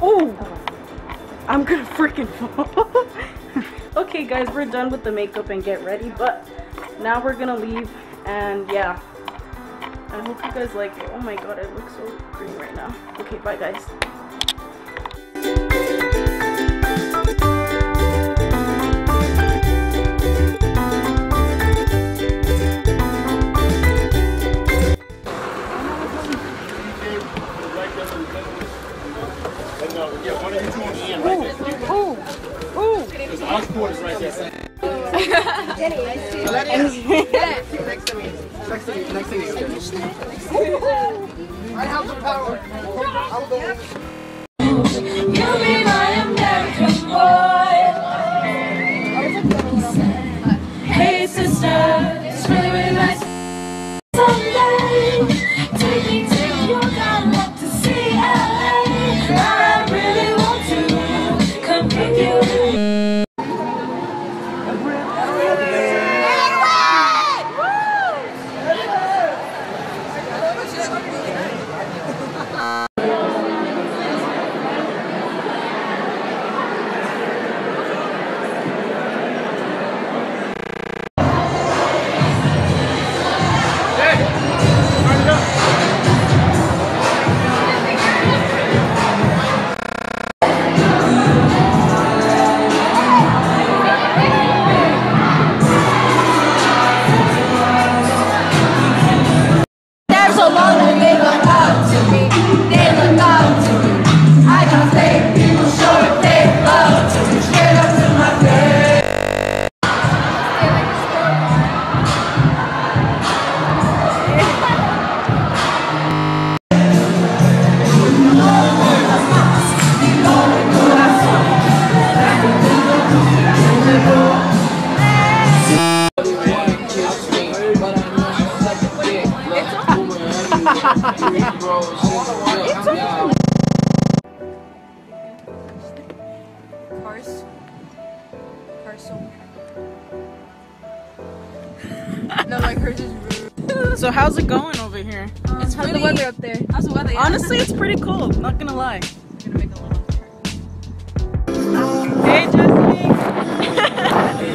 Oh! I'm gonna freaking fall. okay guys, we're done with the makeup and get ready, but now we're gonna leave and yeah. I hope you guys like it. Oh my god, it looks so green right now. Okay, bye guys. Cars. Cars so No, like hers is rude. So how's it going over here? Um, it's How's the weather up there? How's the weather? Honestly, it's pretty cool. Not gonna lie. I'm gonna make a little turn. Hey, Jesse.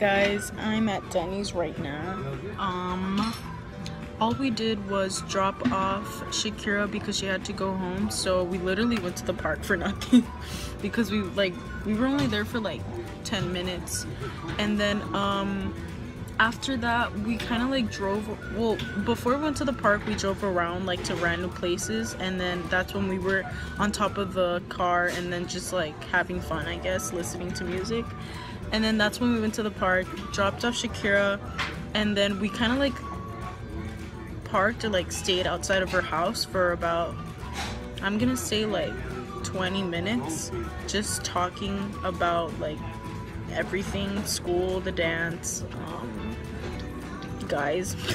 guys, I'm at Denny's right now. Um, all we did was drop off Shakira because she had to go home. So we literally went to the park for nothing because we like we were only there for like 10 minutes, and then um after that we kind of like drove well before we went to the park we drove around like to random places and then that's when we were on top of the car and then just like having fun i guess listening to music. And then that's when we went to the park dropped off shakira and then we kind of like parked or like stayed outside of her house for about i'm gonna say like 20 minutes just talking about like everything school the dance um, guys.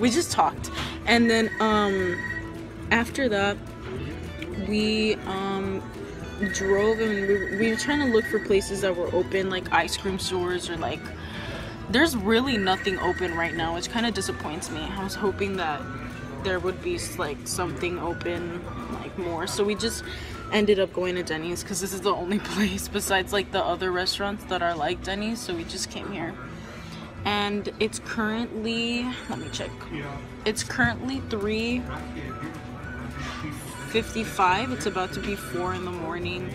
We just talked. And then um after that we um drove and we, we were trying to look for places that were open like ice cream stores or like there's really nothing open right now which kind of disappoints me. I was hoping that there would be like something open like more. So we just ended up going to denny's because this is the only place besides like the other restaurants that are like denny's so we just came here. And it's currently let me check it's currently 3 55 it's about to be 4 in the morning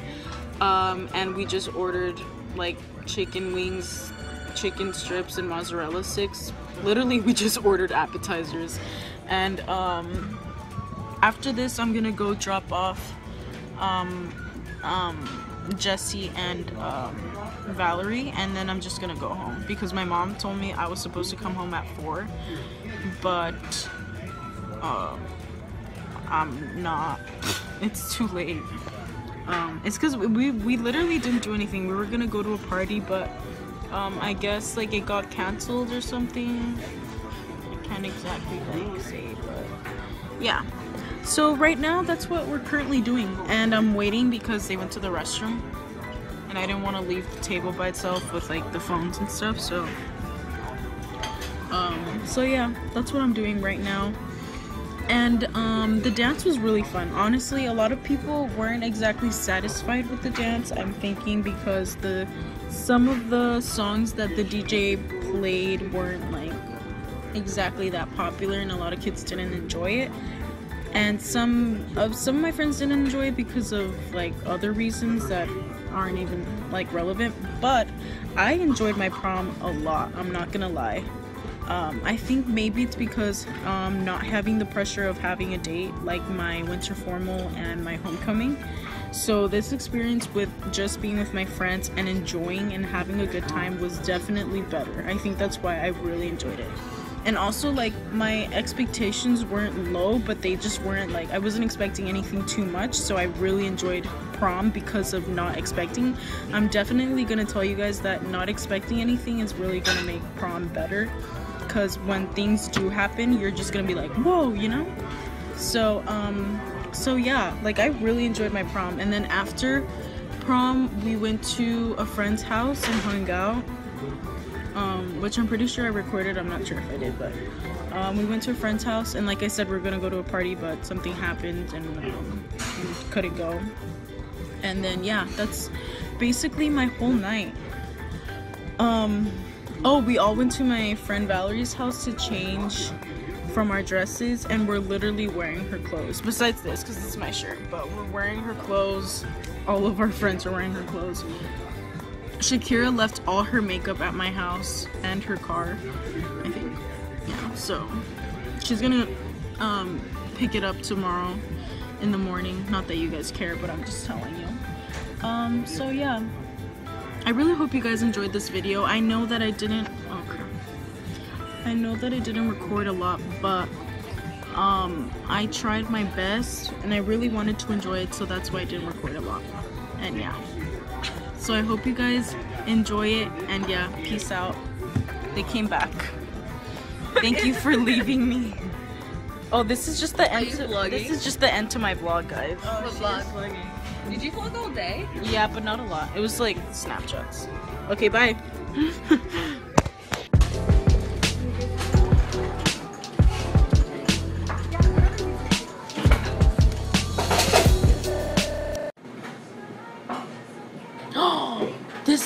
um, and we just ordered like chicken wings chicken strips and mozzarella sticks. Literally we just ordered appetizers. And um, after this i'm gonna go drop off um, um, jesse and um, valerie and then i'm just gonna go home because my mom told me i was supposed to come home at 4 but uh, i'm not it's too late um, it's because we, we literally didn't do anything we were gonna go to a party but Um, I guess like it got canceled or something. I can't exactly like say, but yeah. So right now that's what we're currently doing, and I'm waiting because they went to the restroom, and I didn't want to leave the table by itself with like the phones and stuff. So, um, so yeah, that's what I'm doing right now. And um, the dance was really fun. Honestly, a lot of people weren't exactly satisfied with the dance. I'm thinking because the some of the songs that the DJ played weren't like exactly that popular, and a lot of kids didn't enjoy it. And some of some of my friends didn't enjoy it because of like other reasons that aren't even like relevant. But I enjoyed my prom a lot. I'm not gonna lie. Um, I think maybe it's because um, not having the pressure of having a date like my winter formal and my homecoming. So this experience with just being with my friends and enjoying and having a good time was definitely better. I think that's why I really enjoyed it. And also like my expectations weren't low, but they just weren't like I wasn't expecting anything too much, so I really enjoyed prom because of not expecting. I'm definitely gonna tell you guys that not expecting anything is really gonna make prom better. Because when things do happen you're just gonna be like whoa you know? So um so yeah like i really enjoyed my prom. And then after prom we went to a friend's house and hung out um which i'm pretty sure i recorded i'm not sure if i did but um, we went to a friend's house and like i said we are gonna go to a party but something happened and um, we couldn't go and then yeah that's basically my whole night um Oh, we all went to my friend Valerie's house to change from our dresses, and we're literally wearing her clothes. Besides this, because it's my shirt, but we're wearing her clothes. All of our friends are wearing her clothes. Shakira left all her makeup at my house and her car, I think. Yeah, so she's gonna um, pick it up tomorrow in the morning. Not that you guys care, but I'm just telling you. Um, so yeah. I really hope you guys enjoyed this video. I know that I didn't oh crap. I know that I didn't record a lot, but um I tried my best and I really wanted to enjoy it, so that's why I didn't record a lot. And yeah. So I hope you guys enjoy it and yeah, peace out. They came back. Thank you for leaving me. Oh, this is just the end. To, vlogging? this is just the end to my vlog, guys. Oh, what vlog? Did you vlog all day? Yeah, but not a lot. It was like Snapchats. Okay, bye.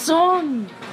this